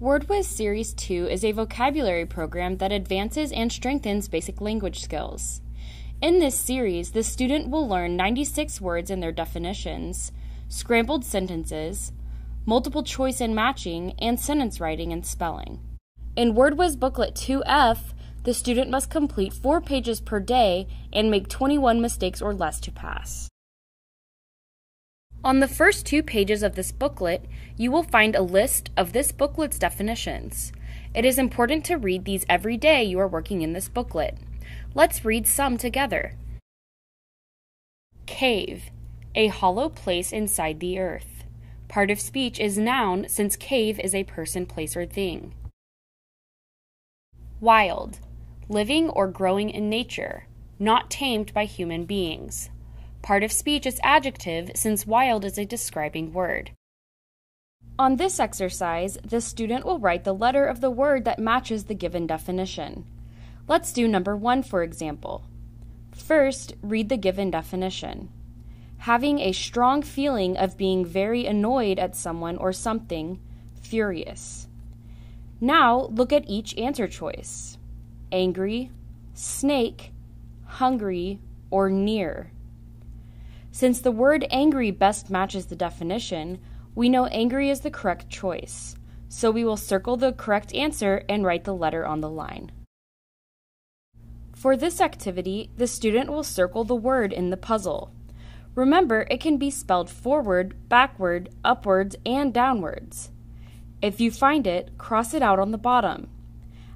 Word Whiz Series 2 is a vocabulary program that advances and strengthens basic language skills. In this series, the student will learn 96 words and their definitions, scrambled sentences, multiple choice and matching, and sentence writing and spelling. In Word Whiz Booklet 2F, the student must complete four pages per day and make 21 mistakes or less to pass. On the first two pages of this booklet, you will find a list of this booklet's definitions. It is important to read these every day you are working in this booklet. Let's read some together. Cave, a hollow place inside the earth. Part of speech is noun since cave is a person, place, or thing. Wild, living or growing in nature, not tamed by human beings. Part of speech is adjective since wild is a describing word. On this exercise, the student will write the letter of the word that matches the given definition. Let's do number one, for example. First, read the given definition. Having a strong feeling of being very annoyed at someone or something, furious. Now, look at each answer choice angry, snake, hungry, or near. Since the word angry best matches the definition, we know angry is the correct choice, so we will circle the correct answer and write the letter on the line. For this activity, the student will circle the word in the puzzle. Remember, it can be spelled forward, backward, upwards, and downwards. If you find it, cross it out on the bottom.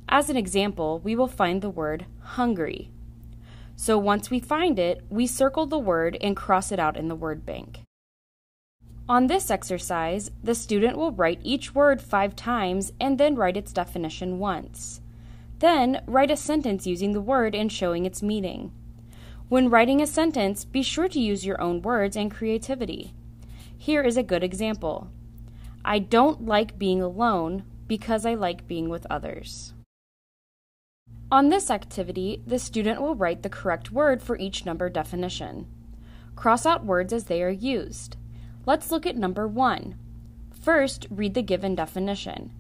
As an example, we will find the word hungry. So once we find it, we circle the word and cross it out in the word bank. On this exercise, the student will write each word five times and then write its definition once. Then, write a sentence using the word and showing its meaning. When writing a sentence, be sure to use your own words and creativity. Here is a good example I don't like being alone because I like being with others. On this activity, the student will write the correct word for each number definition. Cross out words as they are used. Let's look at number one. First, read the given definition.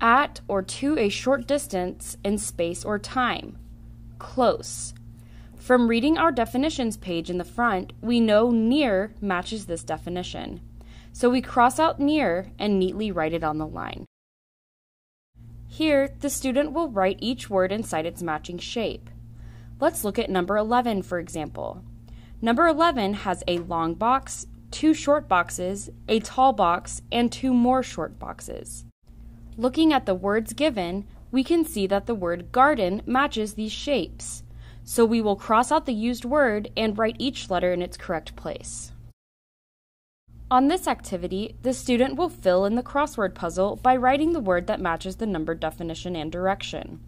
At or to a short distance in space or time. Close. From reading our definitions page in the front, we know near matches this definition. So we cross out near and neatly write it on the line. Here, the student will write each word inside its matching shape. Let's look at number 11, for example. Number 11 has a long box, two short boxes, a tall box, and two more short boxes. Looking at the words given, we can see that the word garden matches these shapes. So we will cross out the used word and write each letter in its correct place. On this activity, the student will fill in the crossword puzzle by writing the word that matches the number definition and direction.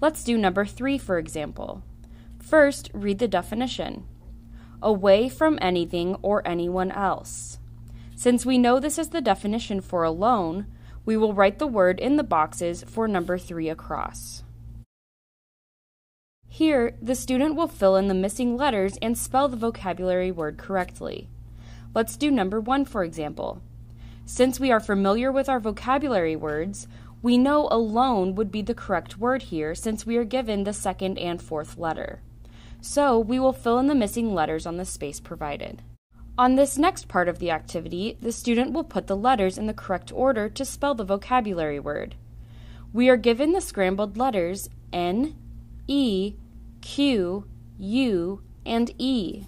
Let's do number three, for example. First, read the definition away from anything or anyone else. Since we know this is the definition for alone, we will write the word in the boxes for number three across. Here, the student will fill in the missing letters and spell the vocabulary word correctly. Let's do number one, for example. Since we are familiar with our vocabulary words, we know alone would be the correct word here since we are given the second and fourth letter. So we will fill in the missing letters on the space provided. On this next part of the activity, the student will put the letters in the correct order to spell the vocabulary word. We are given the scrambled letters N, E, Q, U, and E.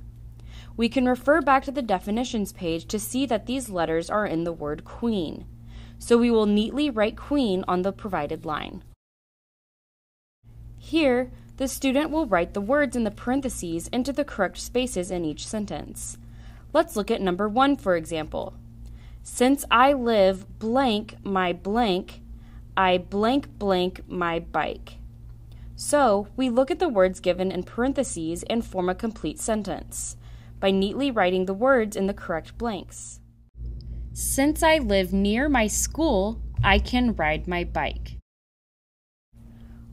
We can refer back to the definitions page to see that these letters are in the word queen. So we will neatly write queen on the provided line. Here, the student will write the words in the parentheses into the correct spaces in each sentence. Let's look at number one, for example. Since I live blank my blank, I blank blank my bike. So, we look at the words given in parentheses and form a complete sentence by neatly writing the words in the correct blanks. Since I live near my school, I can ride my bike.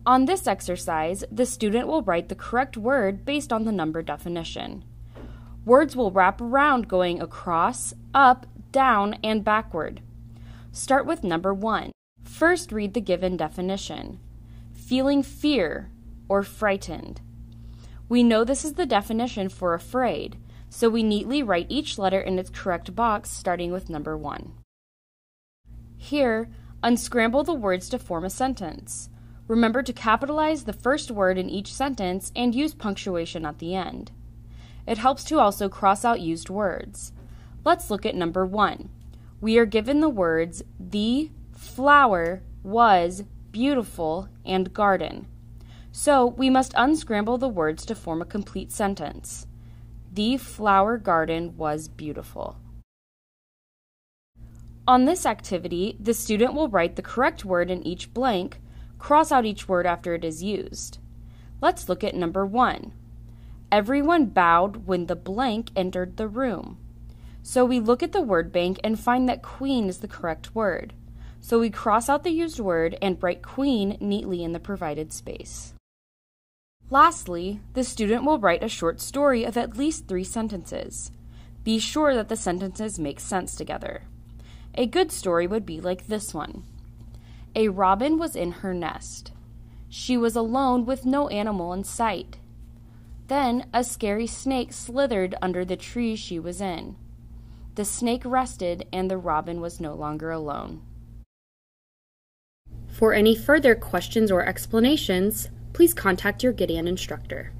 On this exercise, the student will write the correct word based on the number definition. Words will wrap around going across, up, down, and backward. Start with number one. First, read the given definition feeling fear or frightened. We know this is the definition for afraid, so we neatly write each letter in its correct box starting with number 1. Here, unscramble the words to form a sentence. Remember to capitalize the first word in each sentence and use punctuation at the end. It helps to also cross out used words. Let's look at number 1. We are given the words the flower was beautiful and garden. So we must unscramble the words to form a complete sentence. The flower garden was beautiful. On this activity, the student will write the correct word in each blank, cross out each word after it is used. Let's look at number one. Everyone bowed when the blank entered the room. So we look at the word bank and find that queen is the correct word. So we cross out the used word and write queen neatly in the provided space. Lastly, the student will write a short story of at least three sentences. Be sure that the sentences make sense together. A good story would be like this one A robin was in her nest. She was alone with no animal in sight. Then a scary snake slithered under the tree she was in. The snake rested, and the robin was no longer alone. For any further questions or explanations, please contact your Gideon instructor.